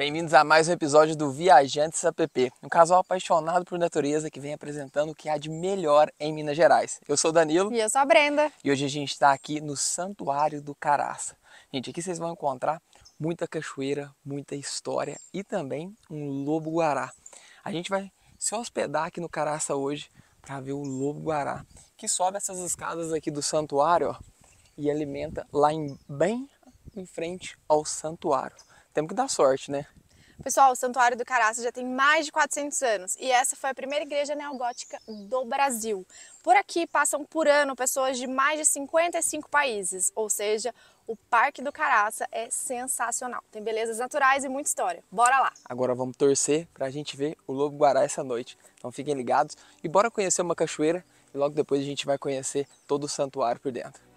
Bem-vindos a mais um episódio do Viajantes App, um casal apaixonado por natureza que vem apresentando o que há de melhor em Minas Gerais. Eu sou o Danilo. E eu sou a Brenda. E hoje a gente está aqui no Santuário do Caraça. Gente, aqui vocês vão encontrar muita cachoeira, muita história e também um lobo-guará. A gente vai se hospedar aqui no Caraça hoje para ver o lobo-guará, que sobe essas escadas aqui do santuário ó, e alimenta lá em, bem em frente ao santuário. Temos que dar sorte, né? Pessoal, o Santuário do Caraça já tem mais de 400 anos e essa foi a primeira igreja neogótica do Brasil. Por aqui passam por ano pessoas de mais de 55 países, ou seja, o Parque do Caraça é sensacional. Tem belezas naturais e muita história. Bora lá! Agora vamos torcer para a gente ver o Lobo Guará essa noite. Então fiquem ligados e bora conhecer uma cachoeira e logo depois a gente vai conhecer todo o santuário por dentro.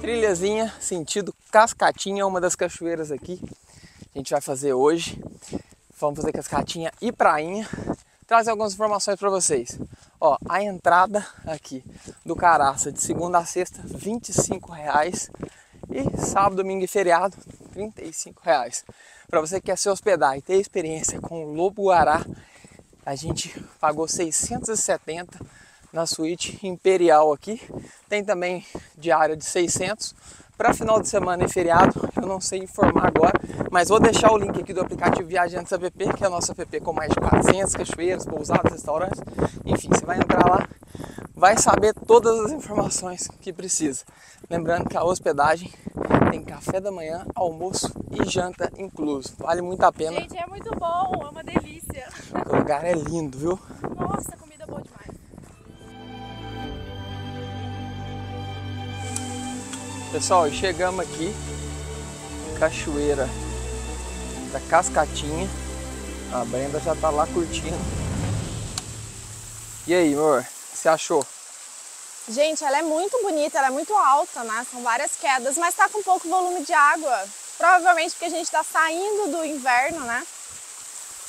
Trilhazinha sentido Cascatinha, uma das cachoeiras aqui. A gente vai fazer hoje. Vamos fazer Cascatinha e Prainha. Trazer algumas informações para vocês. Ó, a entrada aqui do Caraça de segunda a sexta, 25 reais. E sábado, domingo e feriado, 35 reais. Para você que quer se hospedar e ter experiência com o Lobo Guará, a gente pagou 670 na suíte imperial aqui. Tem também diária de 600 para final de semana e feriado. Eu não sei informar agora, mas vou deixar o link aqui do aplicativo Viajantes App, que é a nossa app com mais de 400 cachoeiras, pousadas, restaurantes. Enfim, você vai entrar lá, vai saber todas as informações que precisa. Lembrando que a hospedagem tem café da manhã, almoço e janta incluso. Vale muito a pena. Gente, é muito bom, é uma delícia. O lugar é lindo, viu? Nossa, comida Pessoal, chegamos aqui, cachoeira da Cascatinha. A Brenda já tá lá curtindo. E aí, amor, o que você achou? Gente, ela é muito bonita, ela é muito alta, né? São várias quedas, mas tá com pouco volume de água. Provavelmente porque a gente tá saindo do inverno, né?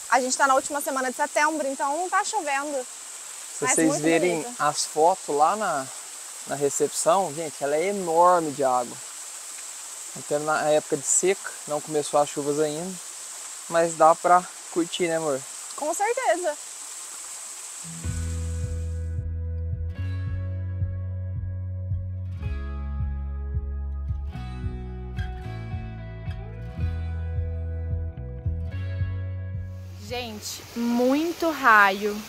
A gente tá na última semana de setembro, então não tá chovendo. Se Mas vocês verem bonita. as fotos lá na, na recepção, gente, ela é enorme de água. Até na época de seca, não começou as chuvas ainda, mas dá pra curtir, né, amor? Com certeza. Gente, muito raio.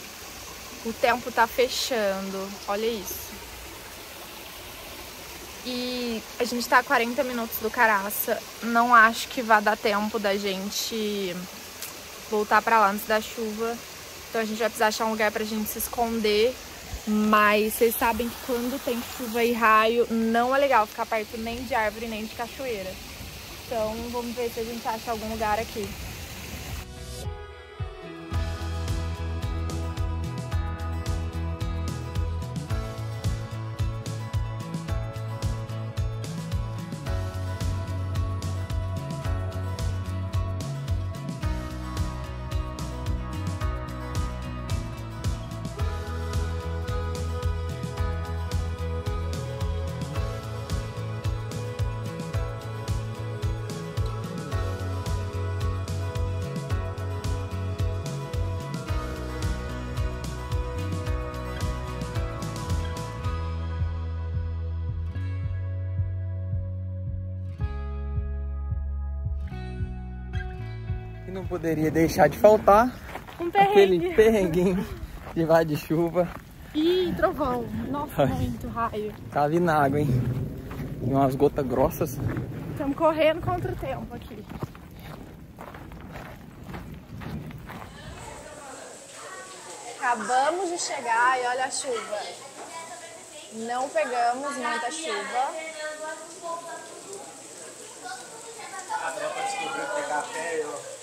O tempo tá fechando. Olha isso. E a gente tá a 40 minutos do Caraça. Não acho que vá dar tempo da gente voltar pra lá antes da chuva. Então a gente vai precisar achar um lugar pra gente se esconder. Mas vocês sabem que quando tem chuva e raio, não é legal ficar perto nem de árvore nem de cachoeira. Então vamos ver se a gente acha algum lugar aqui. Não poderia deixar de faltar Um aquele perrenguinho de vai de chuva. Ih, trovão. Nossa, muito raio. Tá vindo água, hein? E umas gotas grossas. Estamos correndo contra o tempo aqui. Acabamos de chegar e olha a chuva. Não pegamos muita chuva.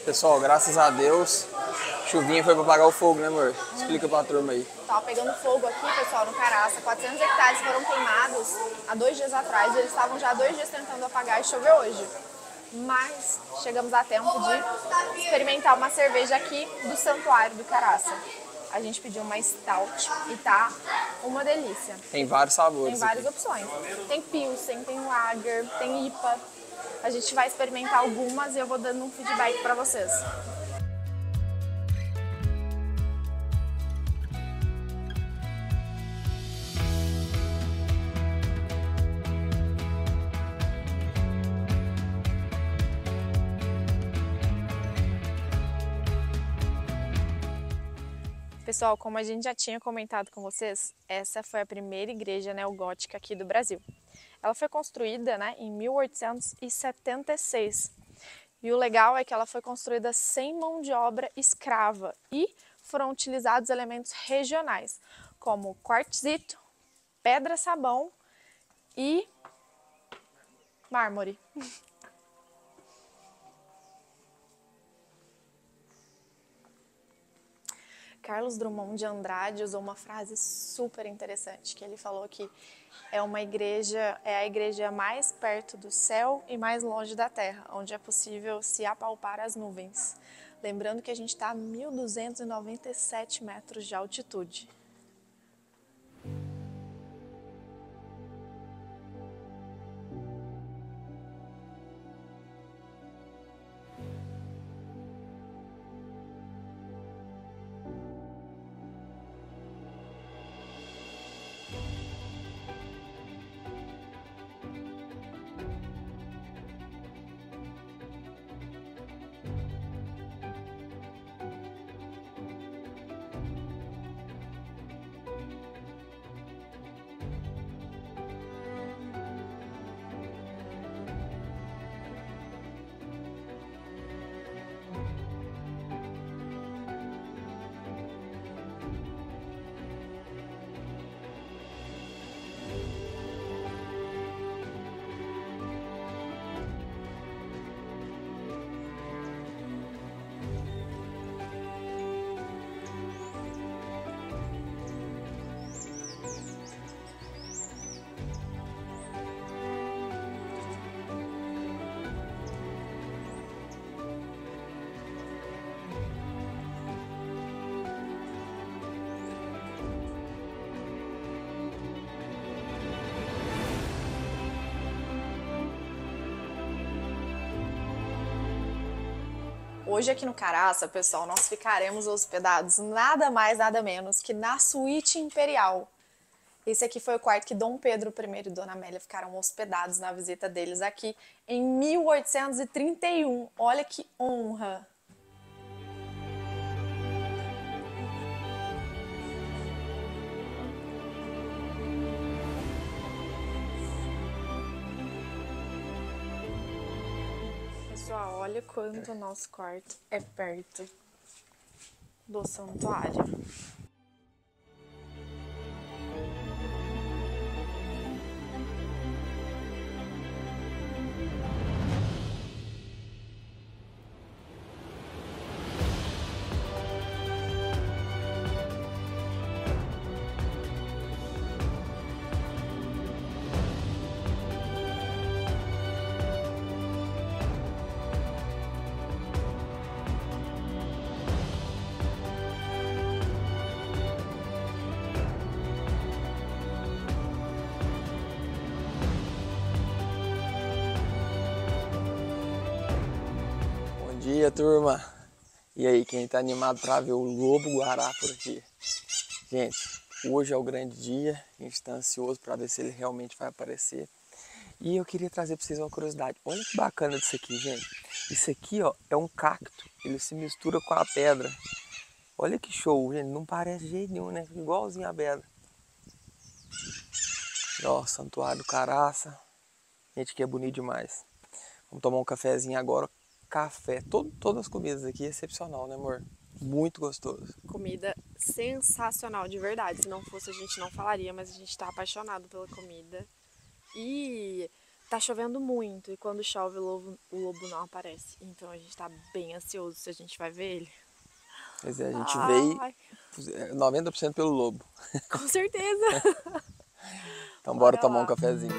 Pessoal, graças a Deus, chuvinha foi pra apagar o fogo, né, amor? Explica pra turma aí. Tava pegando fogo aqui, pessoal, no Caraça. 400 hectares foram queimados há dois dias atrás. Eles estavam já há dois dias tentando apagar e choveu hoje. Mas chegamos a tempo de experimentar uma cerveja aqui do Santuário do Caraça. A gente pediu uma stout e tá uma delícia. Tem vários sabores. Tem várias aqui. opções. Tem Pilsen, tem Lager, tem IPA. A gente vai experimentar algumas e eu vou dando um feedback para vocês. Pessoal, como a gente já tinha comentado com vocês, essa foi a primeira igreja neogótica aqui do Brasil. Ela foi construída né, em 1876. E o legal é que ela foi construída sem mão de obra escrava e foram utilizados elementos regionais, como quartzito, pedra-sabão e mármore. Carlos Drummond de Andrade usou uma frase super interessante, que ele falou que é uma igreja, é a igreja mais perto do céu e mais longe da terra, onde é possível se apalpar as nuvens. Lembrando que a gente está a 1.297 metros de altitude. Hoje aqui no Caraça, pessoal, nós ficaremos hospedados nada mais, nada menos que na suíte imperial. Esse aqui foi o quarto que Dom Pedro I e Dona Amélia ficaram hospedados na visita deles aqui em 1831. Olha que honra! Olha quanto o nosso quarto é perto do santuário. Turma. E aí, quem tá animado para ver o lobo guará por aqui? Gente, hoje é o grande dia. A gente tá ansioso para ver se ele realmente vai aparecer. E eu queria trazer para vocês uma curiosidade. Olha que bacana disso aqui, gente. Isso aqui, ó, é um cacto. Ele se mistura com a pedra. Olha que show, gente. Não parece jeito nenhum, né? Igualzinho a pedra. Ó, Santuário do Caraça. Gente, que é bonito demais. Vamos tomar um cafezinho agora. Café. Todo, todas as comidas aqui excepcional, né, amor? Muito gostoso. Comida sensacional, de verdade. Se não fosse, a gente não falaria, mas a gente tá apaixonado pela comida. E tá chovendo muito e quando chove o lobo, o lobo não aparece. Então a gente tá bem ansioso se a gente vai ver ele. Pois é, a gente Ai. veio 90% pelo lobo. Com certeza. então bora, bora tomar lá. um cafezinho.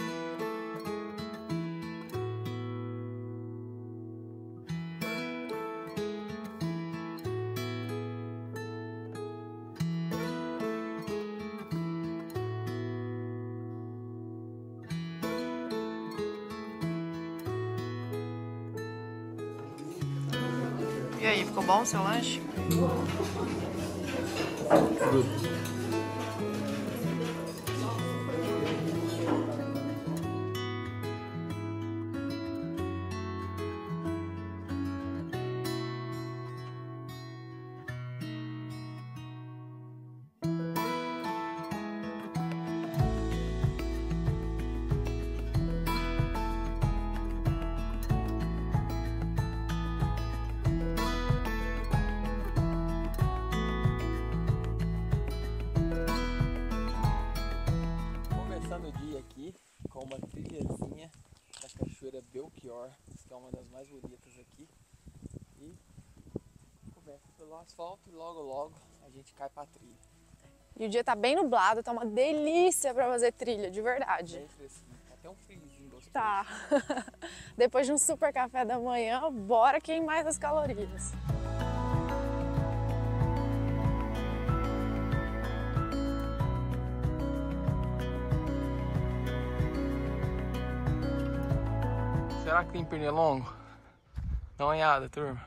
E aí, ficou bom o seu lanche? Belchior, que é uma das mais bonitas aqui. E coberta pelo asfalto e logo logo a gente cai pra trilha. E o dia tá bem nublado, tá uma delícia pra fazer trilha, de verdade. Bem fresquinho, tá até um friozinho gostoso. Tá. Depois de um super café da manhã, bora queimar as calorias. Será que tem pernilongo? Dá uma olhada, turma.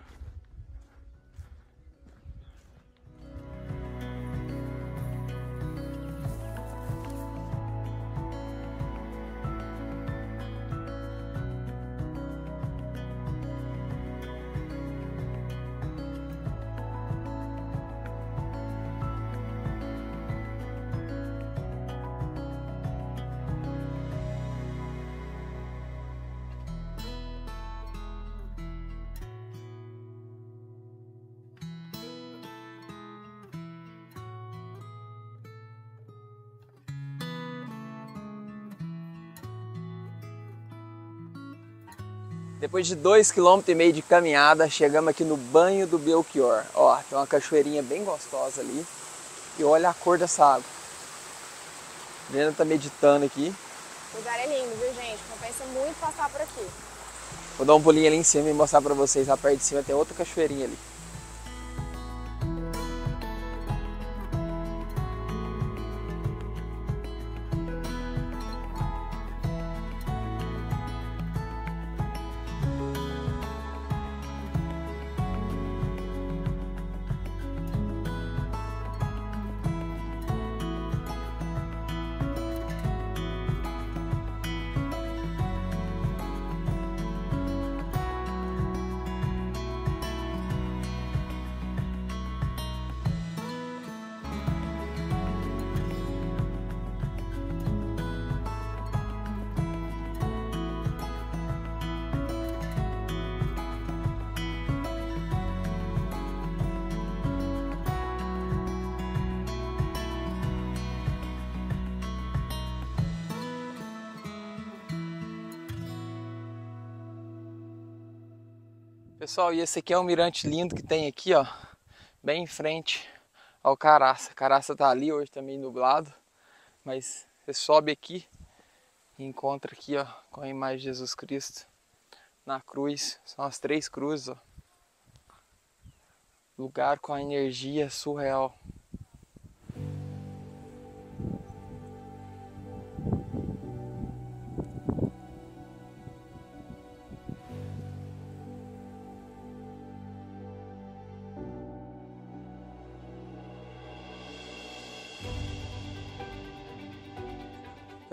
Depois de dois km e meio de caminhada, chegamos aqui no banho do Belchior. Ó, tem uma cachoeirinha bem gostosa ali. E olha a cor dessa água. A Brenda tá meditando aqui. O lugar é lindo, viu gente? Compensa muito passar por aqui. Vou dar um pulinho ali em cima e mostrar pra vocês. Na parte de cima tem outra cachoeirinha ali. Pessoal, e esse aqui é o mirante lindo que tem aqui, ó, bem em frente ao Caraça. Caraça tá ali, hoje também tá nublado, mas você sobe aqui e encontra aqui, ó, com a imagem de Jesus Cristo na cruz. São as três cruzes, ó. Lugar com a energia surreal.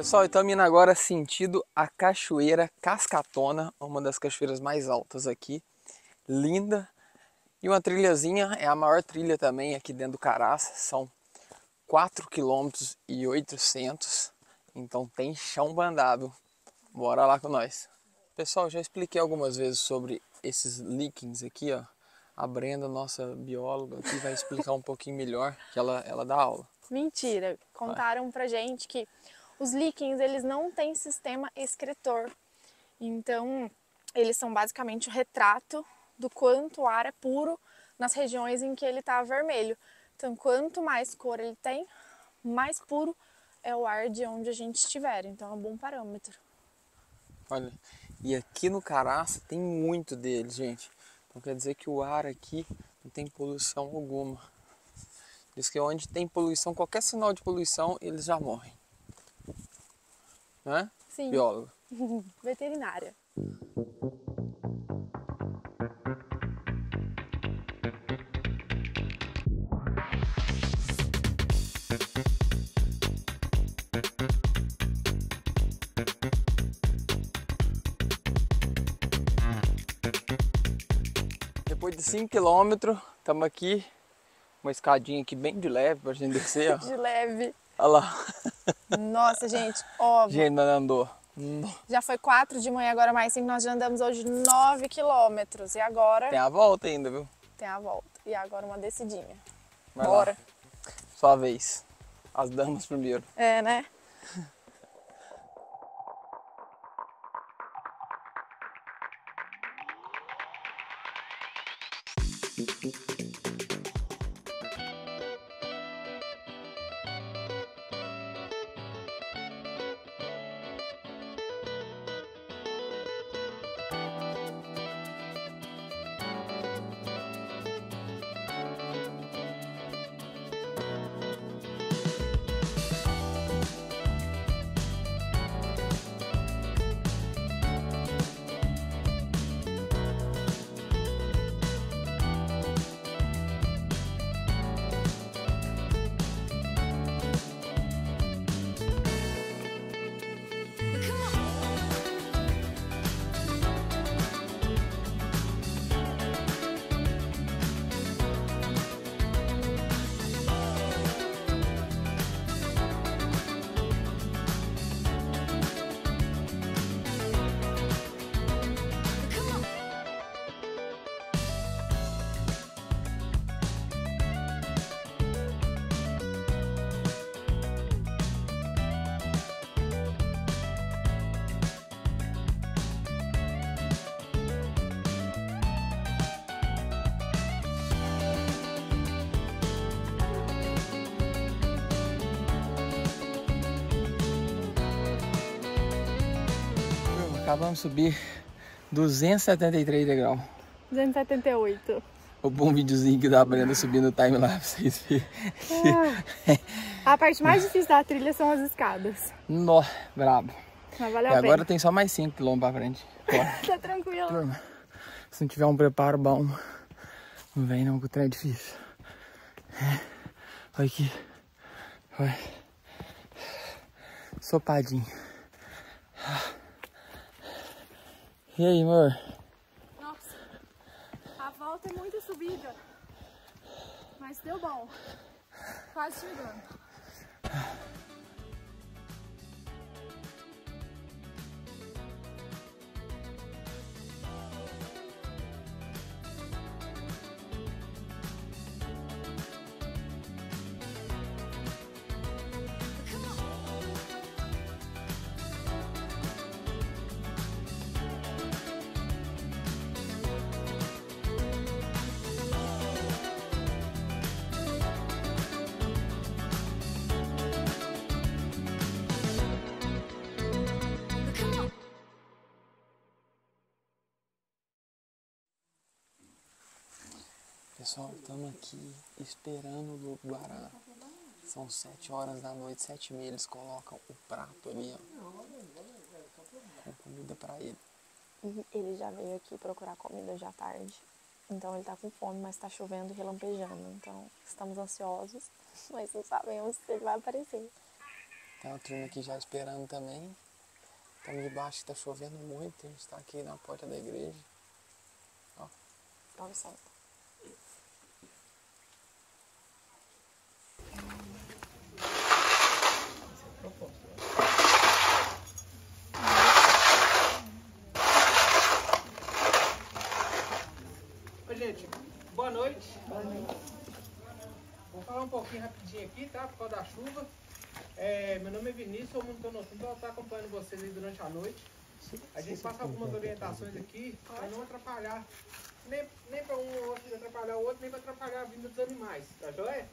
Pessoal, estamos indo agora sentido a Cachoeira Cascatona, uma das cachoeiras mais altas aqui. Linda. E uma trilhazinha, é a maior trilha também aqui dentro do Caraça. São 4 km e 800. Então tem chão bandado. Bora lá com nós. Pessoal, já expliquei algumas vezes sobre esses líquens aqui, ó. A Brenda, nossa bióloga aqui, vai explicar um pouquinho melhor, que ela, ela dá aula. Mentira. Contaram pra gente que os líquens, eles não têm sistema excretor. Então, eles são basicamente o retrato do quanto o ar é puro nas regiões em que ele está vermelho. Então, quanto mais cor ele tem, mais puro é o ar de onde a gente estiver. Então, é um bom parâmetro. Olha, e aqui no Caraça tem muito deles, gente. Então quer dizer que o ar aqui não tem poluição alguma. Diz que onde tem poluição, qualquer sinal de poluição, eles já morrem. Né? Sim. Biólogo. Veterinária. Depois de 5 km, estamos aqui. Uma escadinha aqui bem de leve pra gente descer, ó. De leve. Olha lá. Nossa, gente, ó. Gente, nós andou. Já foi 4 de manhã, agora mais 5. Nós já andamos hoje 9 quilômetros. E agora Tem a volta ainda, viu? tem a volta. E agora uma descidinha. Vai lá. Bora. Sua vez. As damas primeiro. É, né? Acabamos de subir 273 degraus. 278. Vou pôr um videozinho que da Brenda subindo o time lá pra vocês verem. A parte mais difícil da trilha são as escadas. Nó, brabo. Mas valeu E a agora tem só mais 5 km pra frente. Tá tranquilo. Turma, se não tiver um preparo bom, não vem não, que o trem é difícil. Olha aqui. Olha. Sopadinho. E aí, amor? Nossa, a volta é muito subida. Mas deu bom. Quase chegando. Pessoal, estamos aqui esperando o Lobo Guará. São 7 horas da noite, 7 e meia. Eles colocam o prato ali, ó. Com comida pra ele. E ele já veio aqui procurar comida já tarde. Então ele tá com fome, mas tá chovendo e relampejando. Então estamos ansiosos, mas não sabemos se ele vai aparecer. Tem uma turma aqui já esperando também. Estamos debaixo, tá chovendo muito. A gente tá aqui na porta da igreja. Senta. Oi, gente, boa noite. Boa noite. Rapidinho aqui, tá? Por causa da chuva. É, meu nome é Vinícius, sou monitonotundo, vou estar acompanhando vocês aí durante a noite. A gente passa algumas orientações aqui para não atrapalhar, nem, nem para um ou outro atrapalhar o outro, nem para atrapalhar a vida dos animais, tá joia?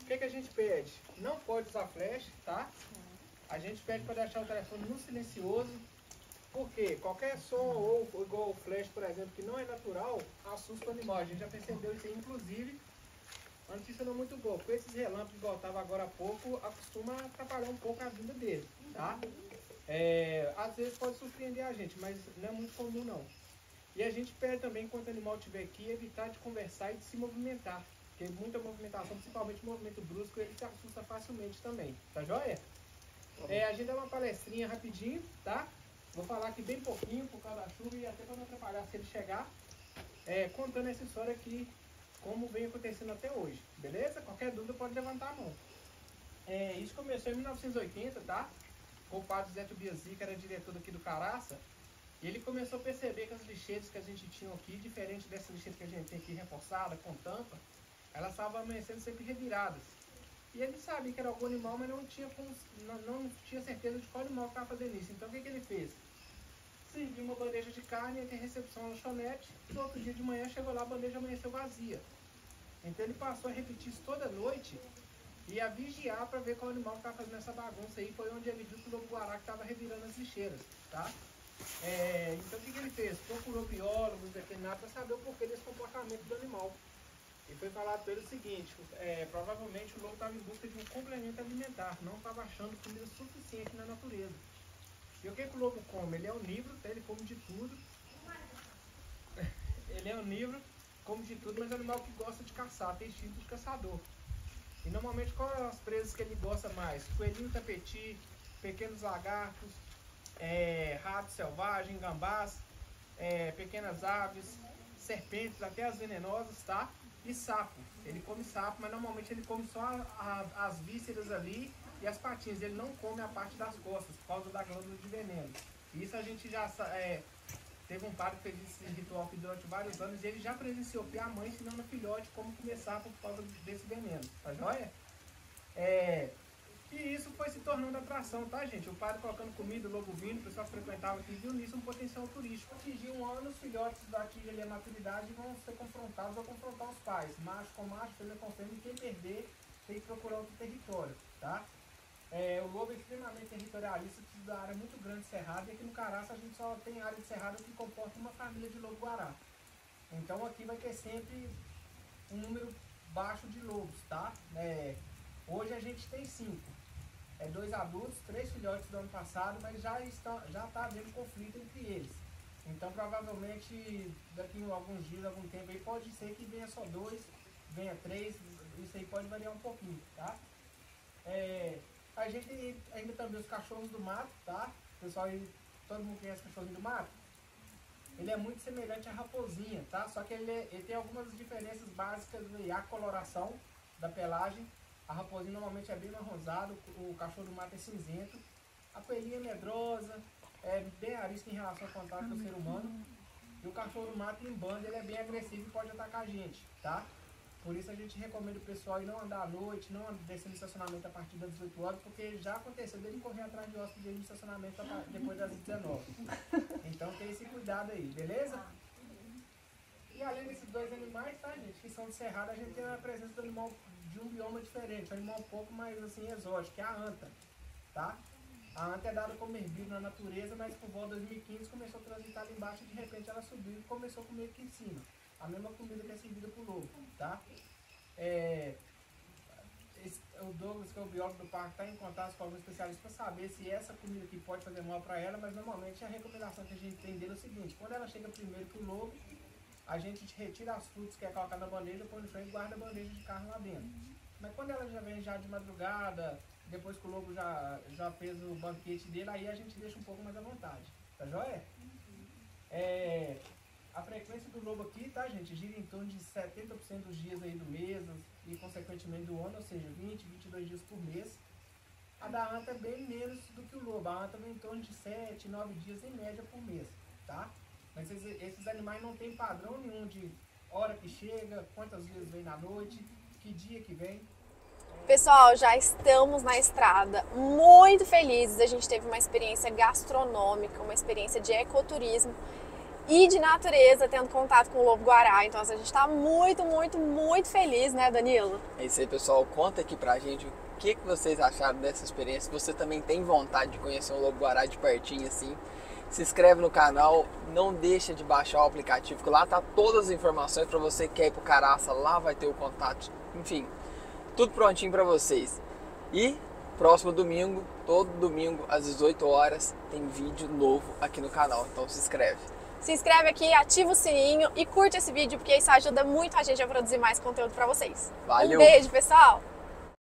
O que, que a gente pede? Não pode usar flash, tá? A gente pede para deixar o telefone no silencioso, porque qualquer som ou igual o flash, por exemplo, que não é natural, assusta o animal. A gente já percebeu isso aí, inclusive, uma notícia não muito boa. Com esses relâmpagos que estava agora há pouco, acostuma atrapalhar um pouco a vida dele, tá? É, às vezes pode surpreender a gente, mas não é muito comum não. E a gente pede também, enquanto o animal estiver aqui, evitar de conversar e de se movimentar. Porque muita movimentação, principalmente movimento brusco, ele se assusta facilmente também. Tá joia? É, a gente dá uma palestrinha rapidinho, tá? Vou falar aqui bem pouquinho por causa da chuva e até para não atrapalhar se ele chegar. É, contando essa história aqui, como vem acontecendo até hoje, beleza? Qualquer dúvida pode levantar a mão. É, isso começou em 1980, tá? O padre Zé Biasi, que era diretor aqui do Caraça. Ele começou a perceber que as lixeiras que a gente tinha aqui, diferente dessa lixeira que a gente tem aqui reforçada, com tampa, elas estavam amanhecendo sempre reviradas. E ele sabia que era algum animal, mas não tinha, não, não tinha certeza de qual animal estava fazendo isso. Então o que, que ele fez? Serviu uma bandeja de carne, tem recepção no lanchonete. No outro dia de manhã chegou lá, a bandeja amanheceu vazia. Então ele passou a repetir isso toda noite e a vigiar para ver qual animal estava fazendo essa bagunça aí. Foi onde ele viu que o lobo-guará estava revirando as lixeiras, tá? É, então o que, que, ele fez? Procurou biólogos, veterinários para saber o porquê desse comportamento do animal. E foi falado para ele o seguinte, é, provavelmente o lobo estava em busca de um complemento alimentar, não estava achando comida suficiente na natureza. E o que, que o lobo come? Ele é onívoro, tá? ele come de tudo. ele é onívoro, come de tudo, mas é um animal que gosta de caçar, tem instinto de caçador. E normalmente quais são as presas que ele gosta mais? Coelhinho tapeti, pequenos lagartos, é, rato selvagem, gambás, é, pequenas aves, serpentes, até as venenosas, tá? E sapo. Ele come sapo, mas normalmente ele come só a, a, as vísceras ali e as patinhas. Ele não come a parte das costas, por causa da glândula de veneno. Isso a gente já é, teve um padre que fez esse ritual aqui durante vários anos e ele já presenciou que a mãe ensinando a filhote como começar por causa desse veneno. Tá joia? É, e isso foi se tornando atração, tá, gente? O padre colocando comida, o lobo vindo, o pessoal que frequentava aqui viu nisso um potencial turístico. Atingir um ano, os filhotes daqui ali a maturidade vão ser confrontados ou confrontar os pais. Macho com macho, fêmea com fêmea, quem perder tem que procurar outro território, tá? É, o lobo é extremamente territorialista, precisa da área muito grande cerrada, e aqui no Caraça a gente só tem área de cerrado que comporta uma família de lobo-guará. Então aqui vai ter sempre um número baixo de lobos, tá? É, hoje a gente tem cinco é, dois adultos, três filhotes do ano passado, mas já está já tá havendo conflito entre eles. Então provavelmente daqui a alguns dias, algum tempo aí, pode ser que venha só dois, venha três, isso aí pode variar um pouquinho, tá? É, a gente ainda também os cachorros do mato, tá? Pessoal aí, todo mundo conhece cachorrinho do mato? Ele é muito semelhante à raposinha, tá? Só que ele, é, ele tem algumas diferenças básicas aí, a coloração da pelagem a raposinha normalmente é bem marronzada, o cachorro do mato é cinzento. A pelinha é medrosa, é bem arisca em relação ao contato com o ser humano. E o cachorro do mato em banda ele é bem agressivo e pode atacar a gente, tá? Por isso a gente recomenda o pessoal ir não andar à noite, não descer no estacionamento a partir das 18 horas, porque já aconteceu dele correr atrás de hóspede no estacionamento depois das 19. Então tem esse cuidado aí, beleza? E além desses dois animais, tá, gente, que são de cerrado, a gente tem a presença do animal de um bioma diferente, um animal um pouco mais assim exótico, que é a anta, tá? A anta é dada como herbívoro na natureza, mas por volta de 2015 começou a transitar ali embaixo e de repente ela subiu e começou a comer aqui em cima. A mesma comida que é servida pro lobo, tá? É, esse, o Douglas, que é o biólogo do parque, está em contato com alguns especialistas para saber se essa comida aqui pode fazer mal para ela, mas normalmente a recomendação que a gente tem dele é o seguinte, quando ela chega primeiro pro lobo, a gente retira as frutas que é colocar na bandeja, põe no frente e guarda a bandeja de carne lá dentro. Mas quando ela já vem já de madrugada, depois que o lobo já, já fez o banquete dele, aí a gente deixa um pouco mais à vontade. Tá joia? É, a frequência do lobo aqui, tá, gente, gira em torno de 70% dos dias aí do mês e, consequentemente, do ano, ou seja, 20, 22 dias por mês. A da anta é bem menos do que o lobo. A anta vem em torno de 7, 9 dias em média por mês, tá? Mas esses, esses animais não tem padrão nenhum de hora que chega, quantas vezes vem na noite, que dia que vem. Pessoal, já estamos na estrada, muito felizes. A gente teve uma experiência gastronômica, uma experiência de ecoturismo e de natureza, tendo contato com o lobo guará. Então, assim, a gente está muito, muito, muito feliz, né, Danilo? É isso aí, pessoal. Conta aqui pra gente o que, que vocês acharam dessa experiência. Você também tem vontade de conhecer um lobo guará de pertinho assim, se inscreve no canal, não deixa de baixar o aplicativo, que lá tá todas as informações para você que quer ir pro Caraça, lá vai ter o contato. Enfim, tudo prontinho para vocês. E próximo domingo, todo domingo às 18 horas, tem vídeo novo aqui no canal. Então se inscreve. Se inscreve aqui, ativa o sininho e curte esse vídeo porque isso ajuda muito a gente a produzir mais conteúdo para vocês. Valeu. Um beijo, pessoal.